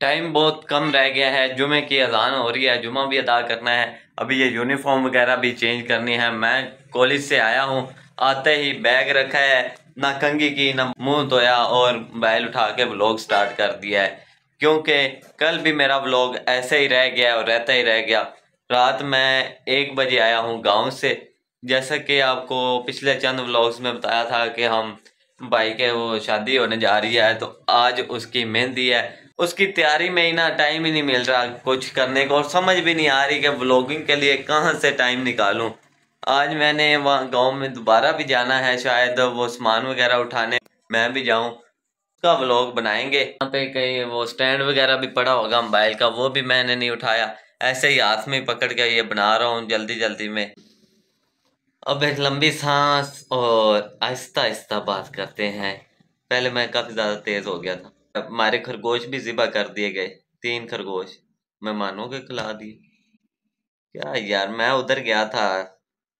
Time बहुत कम रह गया है, जुमे की अजान हो रही है, जुमा भी अदा करना है। अभी ये यूनिफॉर्म वगैरह भी चेंज करनी है। मैं कॉलेज से आया हूँ, आते ही बैग रखा है, ना कंगी की, ना मुँह धोया और बैल उठा के ब्लॉग स्टार्ट कर दिया है। क्योंकि कल भी मेरा ब्लॉग ऐसे ही रह गया और रहता ही रह गया। रात मैं एक बजे आया हूँ गाँव से। जैसा कि आपको पिछले चंद व्लॉग्स में बताया था कि हम भाई के वो शादी होने जा रही है तो आज उसकी मेहंदी है। उसकी तैयारी में ही ना टाइम ही नहीं मिल रहा, कुछ करने को। और समझ भी नहीं आ रही कि व्लॉगिंग के लिए कहाँ से टाइम निकालूं। आज मैंने वहाँ गाँव में दोबारा भी जाना है, शायद वो सामान वगैरह उठाने। मैं भी जाऊँ, उसका व्लॉग बनाएँगे। यहाँ पे कहीं वो स्टैंड वगैरह भी पड़ा होगा मोबाइल का, वो भी मैंने नहीं उठाया। ऐसे ही हाथ में पकड़ के ये बना रहा हूँ जल्दी जल्दी में। अब एक लंबी सांस और आहिस्ता आहिस्ता बात करते हैं। पहले मैं काफ़ी ज़्यादा तेज़ हो गया था। हमारे खरगोश भी ज़िबा कर दिए गए। तीन खरगोश। मेहमानों के खिला दिए। क्या यार, मैं उधर गया था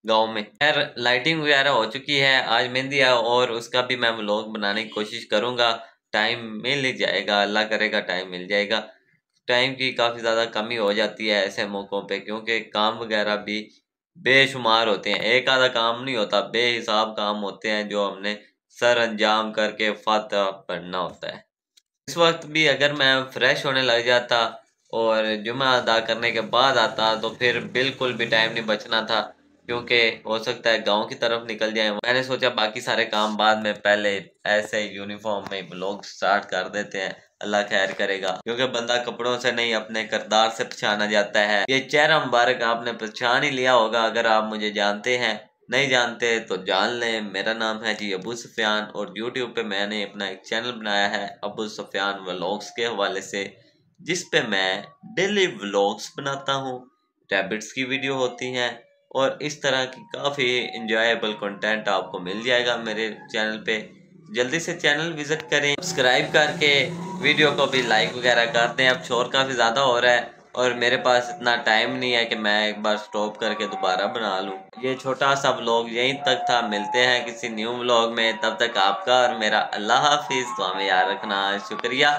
गाँव में। खैर लाइटिंग वगैरह हो चुकी है। आज मेहंदी है और उसका भी मैं व्लॉग बनाने की कोशिश करूँगा। टाइम मिल ही जाएगा। अल्लाह करेगा टाइम मिल जाएगा। टाइम की काफ़ी ज़्यादा कमी हो जाती है ऐसे मौक़ों पे, क्योंकि काम वगैरह भी बेशुमार होते हैं। एक आधा काम नहीं होता, बेहिसाब काम होते हैं जो हमने सर अंजाम करके फातह पढ़ना होता है। इस वक्त भी अगर मैं फ्रेश होने लग जाता और जुमा अदा करने के बाद आता तो फिर बिल्कुल भी टाइम नहीं बचना था। क्योंकि हो सकता है गाँव की तरफ़ निकल जाए। मैंने सोचा बाकी सारे काम बाद में पहले ऐसे यूनिफॉर्म में ब्लॉग स्टार्ट कर देते हैं। अल्लाह खैर करेगा। क्योंकि बंदा कपड़ों से नहीं, अपने करदार से पहचाना जाता है। ये चेहरा मुबारक आपने पहचान ही लिया होगा। अगर आप मुझे जानते हैं, नहीं जानते तो जान लें। मेरा नाम है जी अबू सफ़ियान और यूट्यूब पे मैंने अपना एक चैनल बनाया है, अबू सफ़ियान व्लॉग्स के हवाले से, जिस पे मैं डेली व्लॉग्स बनाता हूँ। टैबलेट्स की वीडियो होती हैं और इस तरह की काफ़ी इंजॉयबल कंटेंट आपको मिल जाएगा मेरे चैनल पे। जल्दी से चैनल विज़िट करें सब्सक्राइब करके वीडियो को भी लाइक वगैरह कर दें अब शोर काफ़ी ज़्यादा हो रहा है और मेरे पास इतना टाइम नहीं है कि मैं एक बार स्टॉप करके दोबारा बना लूँ। ये छोटा सा ब्लॉग यहीं तक था। मिलते हैं किसी न्यू ब्लॉग में। तब तक आपका और मेरा अल्लाह हाफिज़। तो हमें याद रखना। शुक्रिया।